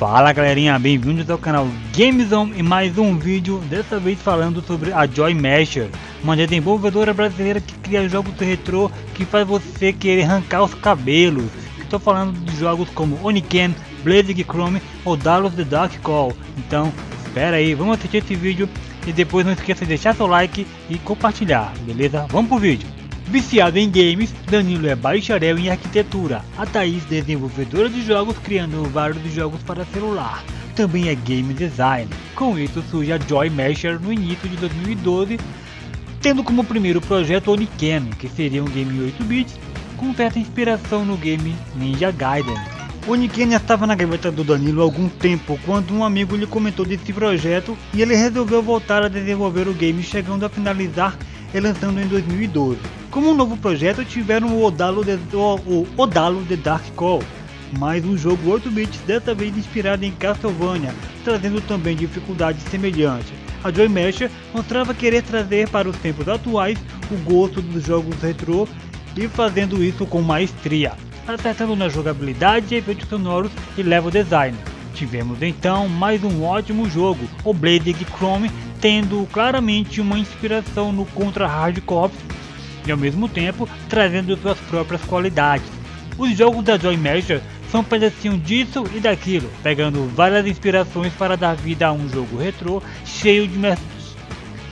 Fala galerinha, bem-vindos ao canal Gamezone e mais um vídeo, dessa vez falando sobre a Joy Masher, uma desenvolvedora brasileira que cria jogos retrô que faz você querer arrancar os cabelos. Estou falando de jogos como Oniken, Blazing Chrome ou Dallas The Dark Call. Então, espera aí, vamos assistir esse vídeo e depois não esqueça de deixar seu like e compartilhar, beleza? Vamos pro vídeo! Viciado em games, Danilo é bacharel em arquitetura. A Thaís, desenvolvedora de jogos, criando vários jogos para celular. Também é game design. Com isso surge a Joy Masher no início de 2012, tendo como primeiro projeto Oniken, que seria um game 8 bits, com certa inspiração no game Ninja Gaiden. Oniken estava na gaveta do Danilo há algum tempo, quando um amigo lhe comentou desse projeto e ele resolveu voltar a desenvolver o game, chegando a finalizar e lançando em 2012. Como um novo projeto, tiveram o Odalo The, o Odalo The Dark Call, mais um jogo 8 bits, dessa vez inspirado em Castlevania, trazendo também dificuldades semelhantes. A Joy Masher mostrava querer trazer para os tempos atuais o gosto dos jogos retrô e fazendo isso com maestria, acertando na jogabilidade, efeitos sonoros e level design. Tivemos então mais um ótimo jogo, o Blade Chrome, tendo claramente uma inspiração no Contra Hard Corps e ao mesmo tempo trazendo suas próprias qualidades. Os jogos da Joy Masher são um pedacinho disso e daquilo, pegando várias inspirações para dar vida a um jogo retrô cheio de,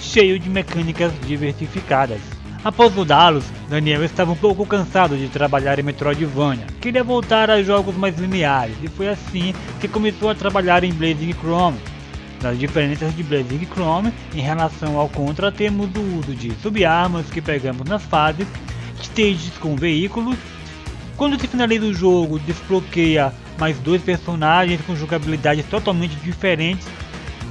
cheio de mecânicas diversificadas. Após mudá-los, Daniel estava um pouco cansado de trabalhar em Metroidvania, queria voltar a jogos mais lineares e foi assim que começou a trabalhar em Blazing Chrome. Das diferenças de Blazing Chrome em relação ao Contra temos o uso de subarmas que pegamos nas fases, stages com veículos. Quando se finaliza o jogo, desbloqueia mais dois personagens com jogabilidades totalmente diferentes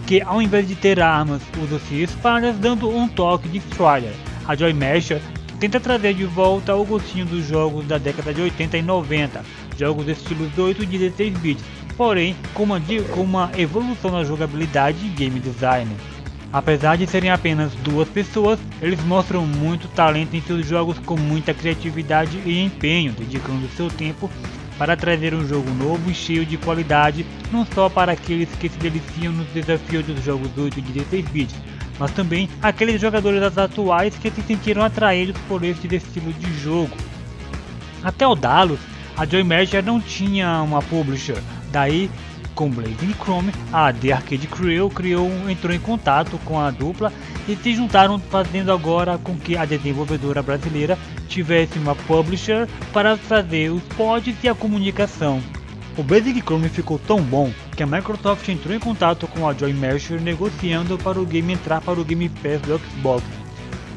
que ao invés de ter armas usam-se espadas dando um toque de Destroyer. A Joy Masher tenta trazer de volta o gostinho dos jogos da década de 80 e 90, jogos estilos 8 e 16 bits, porém com uma, com uma evolução na jogabilidade e game design. Apesar de serem apenas duas pessoas, eles mostram muito talento em seus jogos com muita criatividade e empenho, dedicando seu tempo para trazer um jogo novo e cheio de qualidade, não só para aqueles que se deliciam nos desafios dos jogos 8 e 16 bits, mas também aqueles jogadores atuais que se sentiram atraídos por este estilo de jogo. Até o Dallas, a Joy Masher não tinha uma publisher, daí com Blazing Chrome, a The Arcade Crew criou, entrou em contato com a dupla e se juntaram fazendo agora com que a desenvolvedora brasileira tivesse uma publisher para fazer os pods e a comunicação. O Basic Chrome ficou tão bom que a Microsoft entrou em contato com a Joy Masher negociando para o game entrar para o Game Pass do Xbox.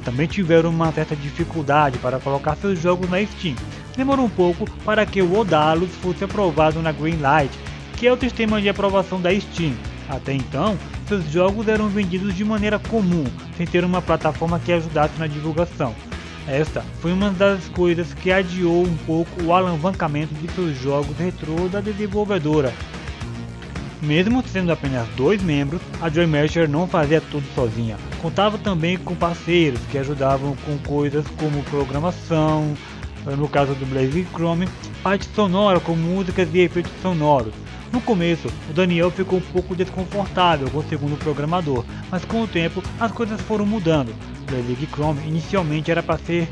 Também tiveram uma certa dificuldade para colocar seus jogos na Steam. Demorou um pouco para que o Odalus fosse aprovado na Greenlight, que é o sistema de aprovação da Steam. Até então, seus jogos eram vendidos de maneira comum, sem ter uma plataforma que ajudasse na divulgação. Esta foi uma das coisas que adiou um pouco o alavancamento de seus jogos retrô da desenvolvedora. Mesmo sendo apenas dois membros, a Joy Masher não fazia tudo sozinha. Contava também com parceiros que ajudavam com coisas como programação, no caso do Blaze Chrome, parte sonora com músicas e efeitos sonoros. No começo, o Daniel ficou um pouco desconfortável com o segundo programador, mas com o tempo as coisas foram mudando. League Chrome inicialmente era para ser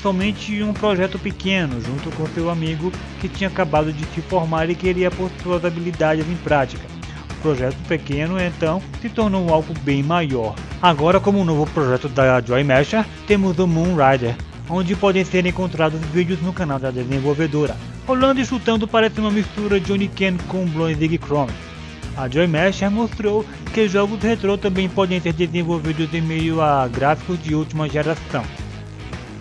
somente um projeto pequeno, junto com seu amigo que tinha acabado de se formar e queria pôr suas habilidades em prática. O projeto pequeno então se tornou algo bem maior. Agora, como um novo projeto da Joy Masher, temos o Moon Rider, onde podem ser encontrados vídeos no canal da desenvolvedora. Rolando e chutando parece uma mistura de Oniken com Blazing Chrome. A Joy Masher mostrou que jogos retrô também podem ser desenvolvidos em meio a gráficos de última geração.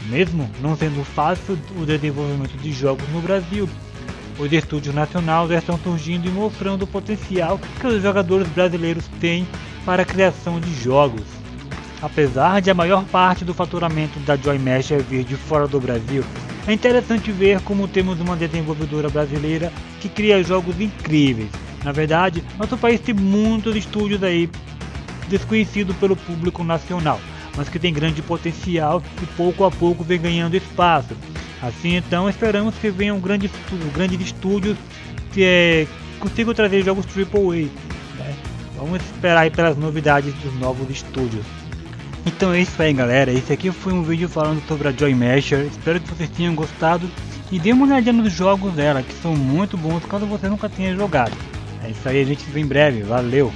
Mesmo não sendo fácil o desenvolvimento de jogos no Brasil, os estúdios nacionais estão surgindo e mostrando o potencial que os jogadores brasileiros têm para a criação de jogos. Apesar de a maior parte do faturamento da Joy Masher vir de fora do Brasil, é interessante ver como temos uma desenvolvedora brasileira que cria jogos incríveis na verdade, nosso país tem muitos estúdios aí desconhecidos pelo público nacional, mas que tem grande potencial e pouco a pouco vem ganhando espaço. Assim então esperamos que venham grandes, grandes estúdios que, é, consigam trazer jogos AAA. Né? Vamos esperar pelas novidades dos novos estúdios. Então é isso aí galera, esse aqui foi um vídeo falando sobre a Joy Masher, espero que vocês tenham gostado e dê uma olhadinha nos jogos dela, que são muito bons caso você nunca tenha jogado. É isso aí, a gente se vê em breve, valeu!